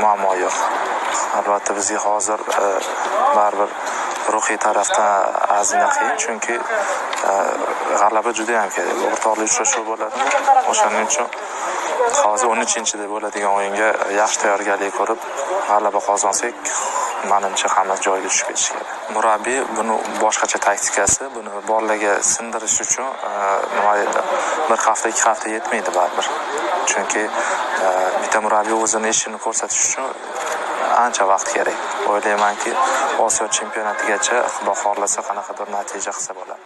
muammo yo'q. Albatta bizga hozir e, baribir ruhiy tarafdan ozgina qiyin chunki e, g'alaba juda yam kerak. O'rtoqlik uchrashuv bo'ladi. O'shaning uchun hozir o'n uchinchida bo'ladigan o'yinga yaxshi tayyorgarlik ko'rib g'alaba qozonsak manimcha hammasi joyiga tushib ketishi kerak. Murabbiy buni boshqacha taktikasi buni bolalarga sindirish uchun e, nima deydi? Bir hafta ikki hafta yetmaydi baribir. Chunki e, bitta murabbiy o'zini ishini ko'rsatish uchun ancha vaqt kerak. O'ylaymanki osiyo chempionatigacha xudo xohlasa qanaqadir natija qilsa bo'ladi.